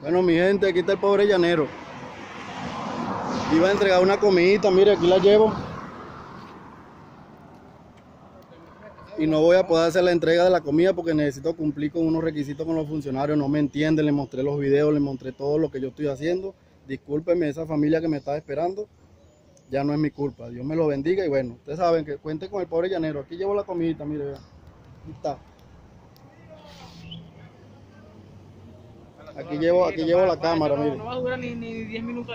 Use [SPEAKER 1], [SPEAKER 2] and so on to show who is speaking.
[SPEAKER 1] Bueno, mi gente, aquí está el pobre llanero. Iba a entregar una comidita, mire, aquí la llevo. Y no voy a poder hacer la entrega de la comida porque necesito cumplir con unos requisitos con los funcionarios. No me entienden, les mostré los videos, les mostré todo lo que yo estoy haciendo. Discúlpenme esa familia que me está esperando. Ya no es mi culpa. Dios me lo bendiga y bueno, ustedes saben que cuente con el pobre llanero. Aquí llevo la comidita, mire, vean. Aquí está. Aquí llevo, aquí llevo la cámara, mire.
[SPEAKER 2] A durar ni, ni 10 minutos allá.